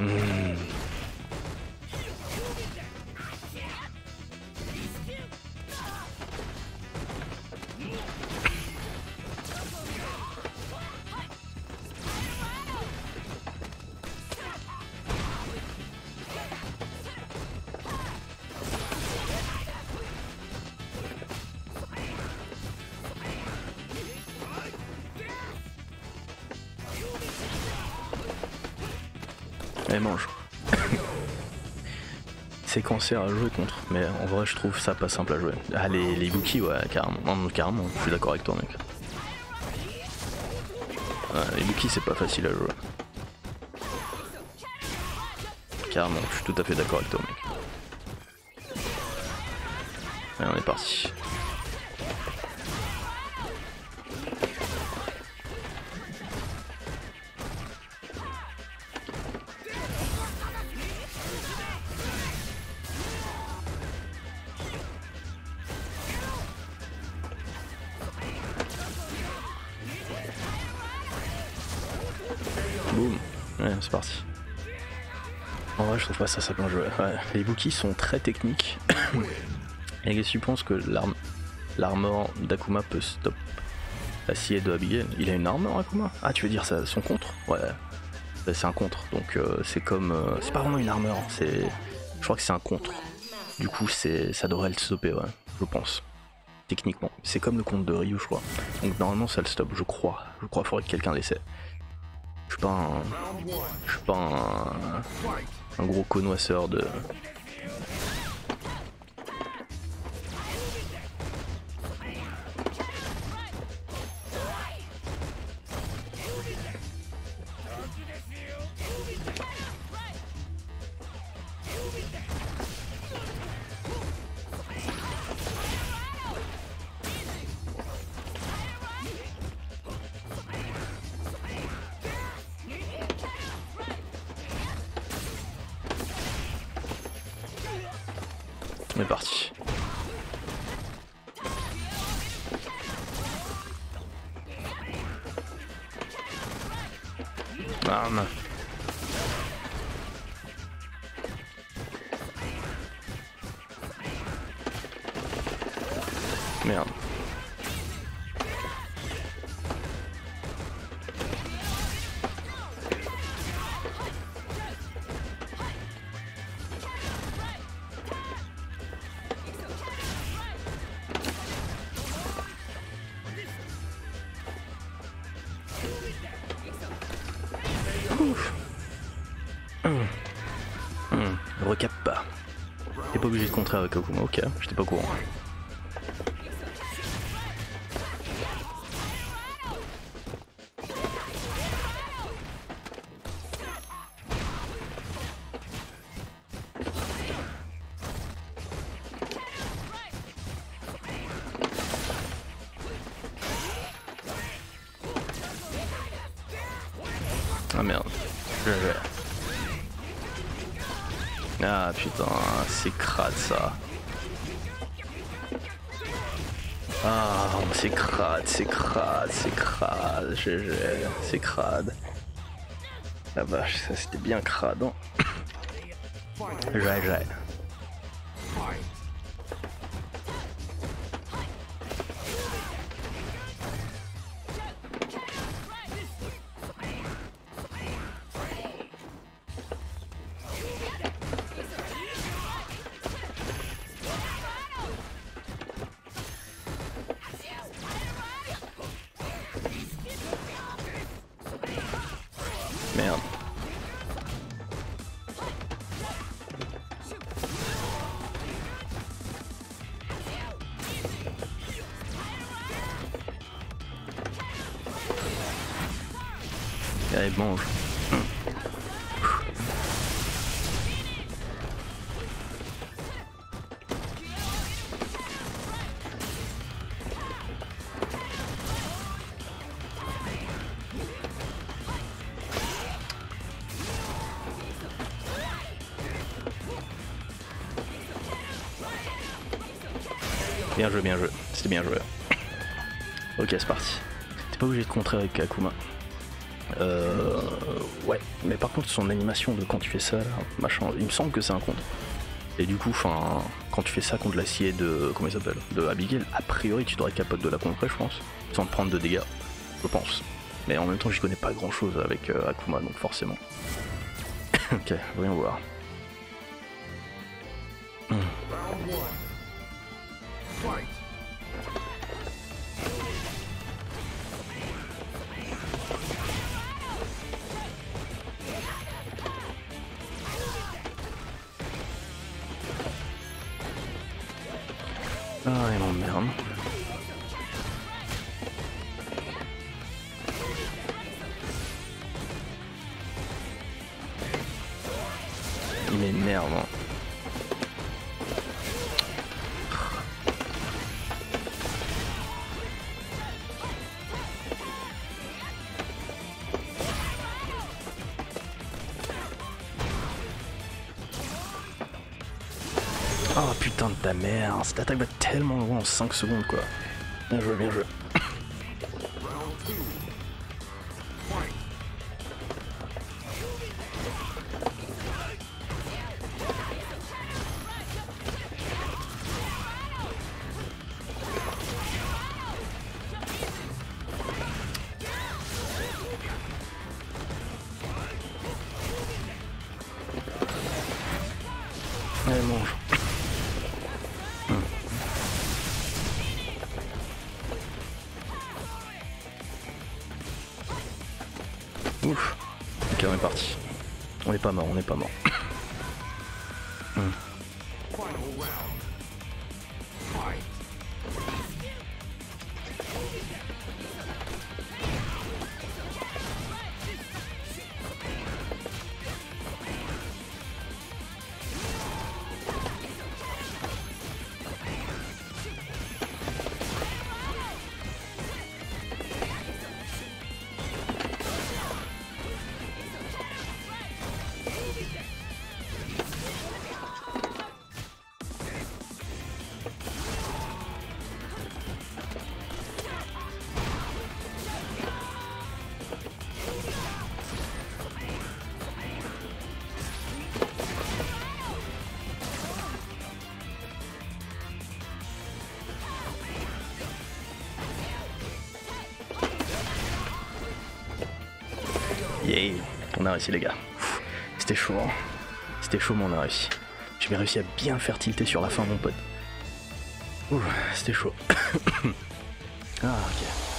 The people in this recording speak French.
Mm. Elle mange. c'est cancer à jouer contre, mais en vrai je trouve ça pas simple à jouer. Ah les, les ouais carrément, non, carrément, je suis d'accord avec toi mec. les Bookies c'est pas facile à jouer. Carrément, je suis tout à fait d'accord avec toi mec. Allez on est parti. Ouais, c'est parti. En vrai, je trouve pas ça ça jouer. Ouais. Les bookies sont très techniques. Et qu'est-ce que tu penses que l'armor d'Akuma peut stop l'acier de Abigail Il a une armor Akuma? Ah, tu veux dire ça, son contre? Ouais. C'est un contre, donc euh, c'est comme. Euh, c'est pas vraiment une armor, c'est. Je crois que c'est un contre. Du coup, c'est ça devrait le stopper, ouais, je pense. Techniquement. C'est comme le contre de Ryu, je crois. Donc normalement, ça le stoppe, je crois. Je crois, faudrait que quelqu'un l'essaie. Je suis pas un. Je suis pas un. Un gros connoisseur de. On est parti. Ah, Merde. Pas obligé de contrer avec Akuma, ok, j'étais pas courant. Ah merde. Ah putain, c'est crade ça. Ah, c'est crade, c'est crade, c'est crade, GG, c'est crade. La vache, ça c'était bien crade. Hein. J'ai, Merde. Allez, mange. Bien joué, bien joué. C'était bien joué. Ok, c'est parti. T'es pas obligé de contrer avec Akuma. Euh, ouais, mais par contre, son animation de quand tu fais ça, machin, il me semble que c'est un contre. Et du coup, enfin, quand tu fais ça contre l'acier de. Comment il s'appelle De Abigail, a priori, tu devrais être capable de la contrer, je pense. Sans prendre de dégâts. Je pense. Mais en même temps, j'y connais pas grand chose avec euh, Akuma, donc forcément. ok, voyons voir. Fight! I'm on him. Putain de ta mère, cette attaque va tellement loin en 5 secondes quoi. Bien joué, bien joué. Allez, mange. Ouf. Ok, on est parti. On est pas mort, on est pas mort. Hmm. Yeah, on a réussi les gars. C'était chaud, hein. C'était chaud mais on a réussi. J'ai réussi à bien faire tilter sur la fin mon pote. Ouh, c'était chaud. ah ok.